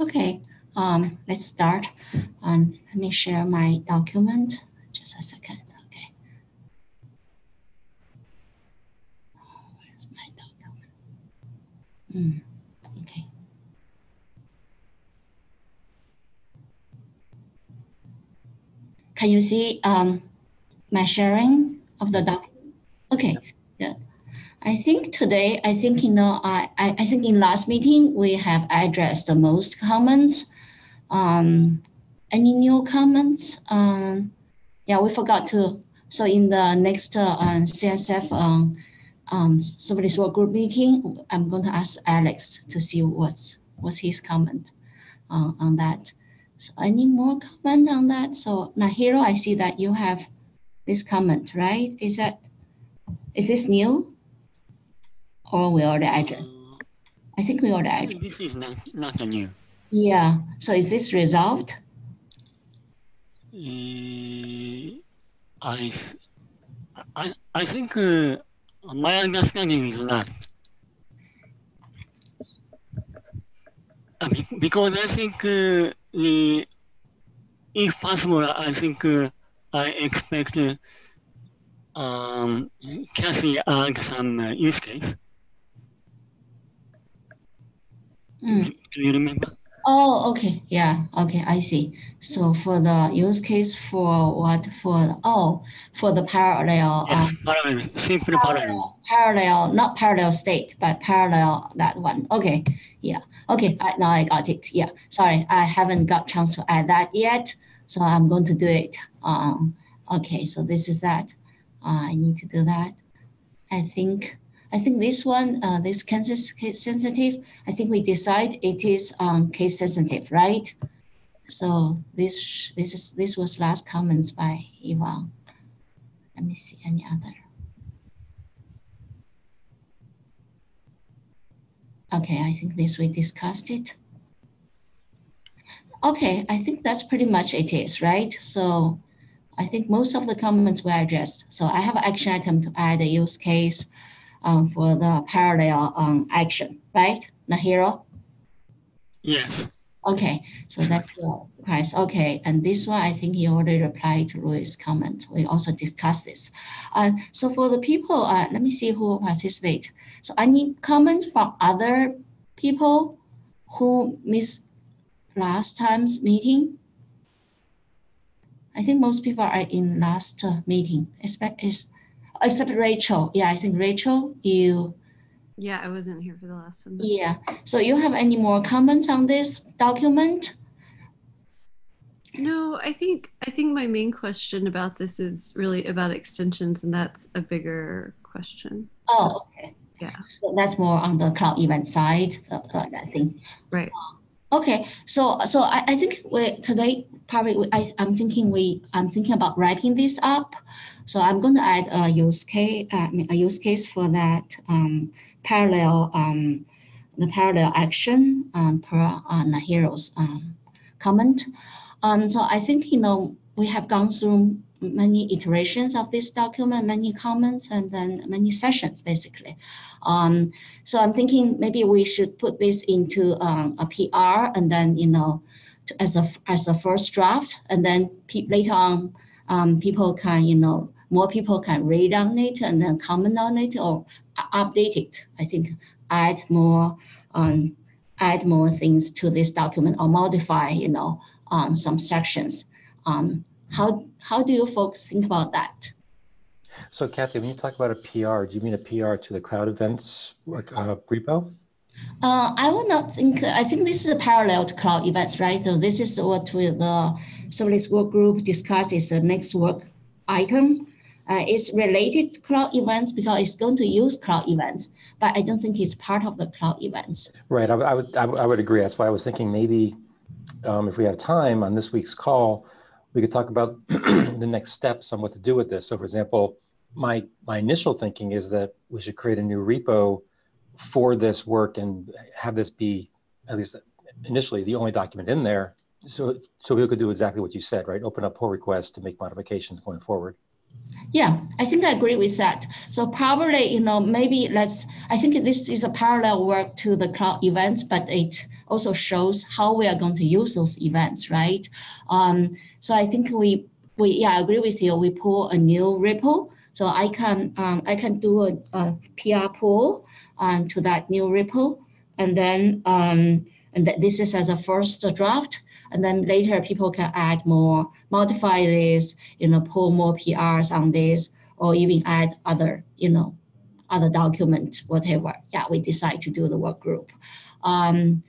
Okay, um, let's start. Um, let me share my document. Just a second. Okay. Where's my document? Hmm, okay. Can you see um, my sharing of the document? Okay. I think today, I think, you know, I, I, think in last meeting, we have addressed the most comments. Um, any new comments? Um, yeah, we forgot to. So in the next uh, CSF um, um, service work group meeting, I'm going to ask Alex to see what's what's his comment uh, on that. So any more comment on that? So Naohiro, I see that you have this comment, right? Is that is this new? Or we already addressed? I think we already addressed. This is not, not a new. Yeah, so is this resolved? Uh, I, I, I think uh, my understanding is not. Uh, because I think uh, the, if possible, I think uh, I expect uh, um, Kathy add some uh, use case. Mm. Do you remember? Oh, okay, yeah, okay, I see. So for the use case for what, for, oh, for the parallel, Yes, um, parallel, simple parallel. parallel, not parallel state, but parallel that one. Okay, yeah, okay, I, now I got it. Yeah, sorry, I haven't got chance to add that yet, so I'm going to do it. Um, okay, so this is that. Uh, I need to do that. I think, I think this one, uh, this Kansas case sensitive, I think we decide it is um, case sensitive, right? So this this is this was last comments by Yvonne. Let me see any other. Okay, I think this we discussed it. Okay, I think that's pretty much it is, right? So I think most of the comments were addressed. So I have action item to add a use case um, for the parallel um, action, right? Naohiro? Yes. Okay, so that's your price. Okay, and this one, I think he already replied to Louis' comment. We also discussed this. Uh, so for the people, uh, let me see who participate. So any comments from other people who missed last time's meeting? I think most people are in last uh, meeting, except, is, except Rachel. Yeah, I think Rachel, you Yeah, I wasn't here for the last one. yeah, so you have any more comments on this document? No, I think I think my main question about this is really about extensions, and that's a bigger question. Oh, okay. Yeah. So That's more on the cloud event side, uh, uh, I think. Right. Okay, so so I, I think we today probably we- I I'm thinking we I'm thinking about wrapping this up. So I'm going to add a use case uh, a use case for that um, parallel um, the parallel action um, per uh, Naohiro's um, comment. Um, so I think you know we have gone through many iterations of this document, many comments, and then many sessions basically. Um, so I'm thinking maybe we should put this into um, a PR and then, you know, to- as a, as a first draft, and then later on, um, people can, you know, more people can read on it and then comment on it or update it. I think add more, um, add more things to this document or modify, you know, um, some sections. Um, how, how do you folks think about that? So Kathy, when you talk about a PR, do you mean a PR to the cloud events uh, repo? Uh, I would not think, I think this is a parallel to cloud events, right? So this is what we, the service work group discusses the next work item. Uh, it's related to cloud events because it's going to use cloud events, but I don't think it's part of the cloud events. Right, I, I would, I would I would agree. That's why I was thinking maybe um, if we have time on this week's call, we could talk about the next steps on what to do with this. So for example, my, my initial thinking is that we should create a new repo for this work and have this be, at least initially, the only document in there. So, so we could do exactly what you said, right? Open up pull requests to make modifications going forward. Yeah, I think I agree with that. So probably, you know, maybe let's, I think this is a parallel work to the cloud events, but it also shows how we are going to use those events, right? Um, so I think we we yeah I agree with you. We pull a new repo, so I can um, I can do a, a PR pull um, to that new repo, and then um, and th- this is as a first draft, and then later people can add more, modify this, you know, pull more PRs on this, or even add other, you know, other document, whatever. Yeah, we decide to do the work group. Um,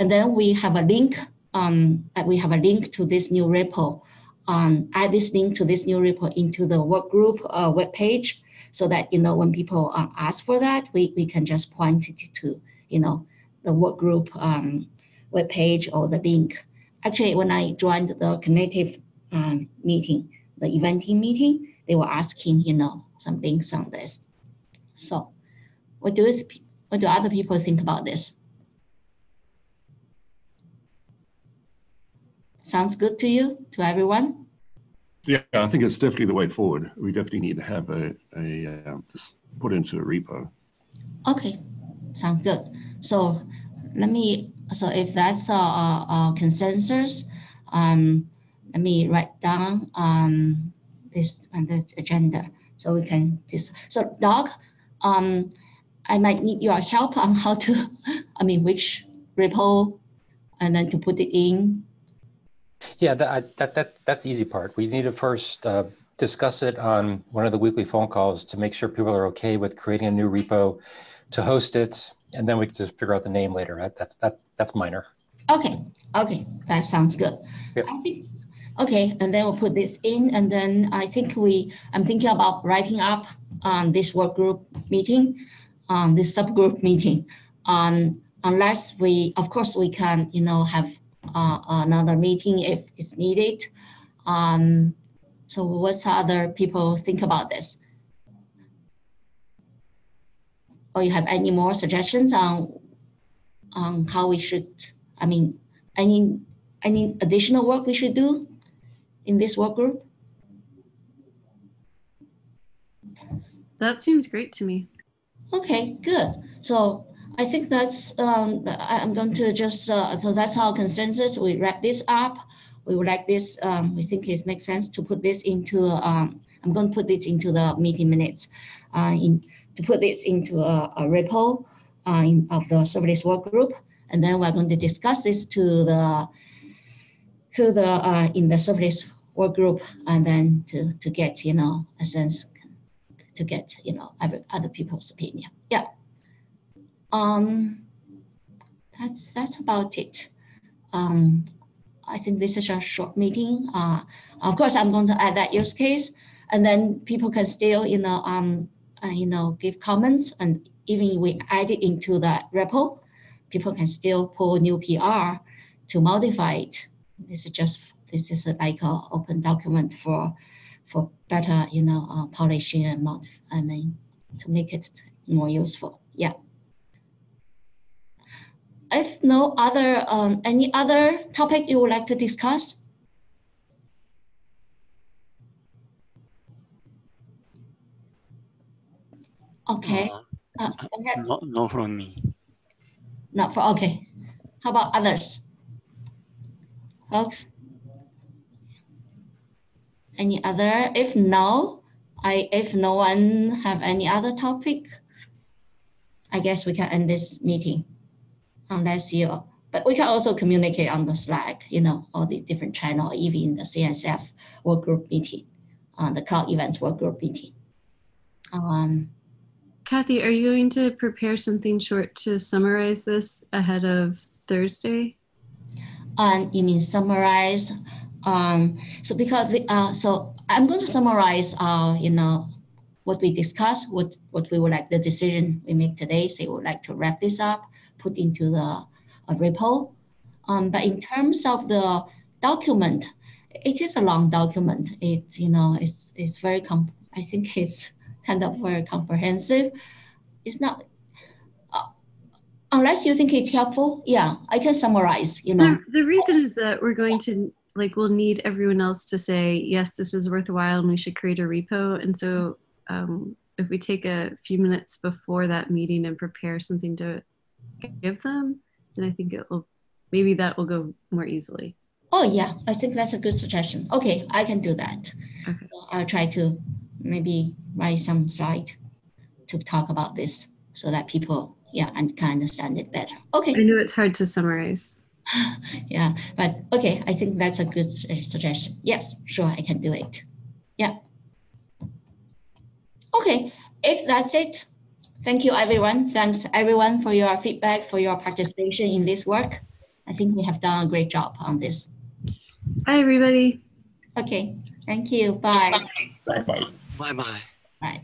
and then we have a link, um, uh, we have a link to this new repo. Um, add this link to this new repo into the work group uh, so that, you know, when people uh, ask for that, we, we can just point it to, you know, the work group um, or the link. Actually, when I joined the Knative um, meeting, the eventing meeting, they were asking, you know, some links on this. So, what do what do other people think about this? Sounds good to you, to everyone? Yeah, I think it's definitely the way forward. We definitely need to have a, a uh, just put into a repo. Okay, sounds good. So let me, so if that's a, a, a consensus, um, let me write down um, this on the agenda so we can this. So Doug, um, I might need your help on how to, I mean, which repo, and then to put it in. Yeah, that, I- that, that, that's the easy part. We need to first uh, discuss it on one of the weekly phone calls to make sure people are okay with creating a new repo to host it, and then we can just figure out the name later. That- That's, that, that's minor. Okay, okay, that sounds good. Yep. I think, okay, and then we'll put this in, and then I think we, I'm thinking about writing up um, this work group meeting, um, this subgroup meeting. Um, unless we, of course, we can, you know, have another meeting if it's needed. Um, so what's other people think about this? Or you have any more suggestions on on how we should, I mean, any, any additional work we should do in this work group? That seems great to me. Okay, good. So I think that's, um, I'm going to just, uh, so that's our consensus. We wrap this up. We would like this, um, we think it makes sense to put this into, um, I'm going to put this into the meeting minutes, uh, in, to put this into a, a repo, uh, in, of the serverless work group. And then we're going to discuss this to the, to the, uh, in the serverless work group and then to, to get, you know, a sense, to get, you know, other people's opinion. Yeah. Um, that's, that's about it. Um, I think this is a short meeting. Uh, of course, I'm going to add that use case, and then people can still, you know, um, uh, you know, give comments, and even we add it into the repo, people can still pull new PR to modify it. This is just this is like a open document for for better, you know, uh, polishing and mod. I mean, to make it more useful. Yeah. If no other, um, any other topic you would like to discuss? Okay, Uh, uh, no, no from me. Not for, okay. How about others? Folks? Any other? If no, I, if no one have any other topic, I guess we can end this meeting unless you, but we can also communicate on the Slack, you know, all the different channel, even in the CSF work group meeting, uh, the cloud events work group meeting. Um, Kathy, are you going to prepare something short to summarize this ahead of Thursday? and you mean summarize um so because the, uh so i'm going to summarize uh you know what we discussed what what we would like the decision we make today say we would like to wrap this up put into the repo. Um but in terms of the document it is a long document. It you know it's it's very com- i think it's kind of very comprehensive. It's not uh, unless you think it's helpful yeah i can summarize you know. The, the reason is that we're going to like we'll need everyone else to say yes, this is worthwhile, and we should create a repo. And so, um, if we take a few minutes before that meeting and prepare something to give them, and I think it will maybe that will go more easily. Oh, yeah, I think that's a good suggestion. Okay, I can do that. Okay. I'll try to maybe write some slide to talk about this so that people, yeah, and can understand it better. Okay. I know it's hard to summarize. yeah, but okay, I think that's a good suggestion. Yes, sure, I can do it. Yeah. Okay, if that's it, thank you, everyone. Thanks, everyone, for your feedback, for your participation in this work. I think we have done a great job on this. Hi, everybody. Okay, thank you. Bye. Bye bye. Bye bye. Bye.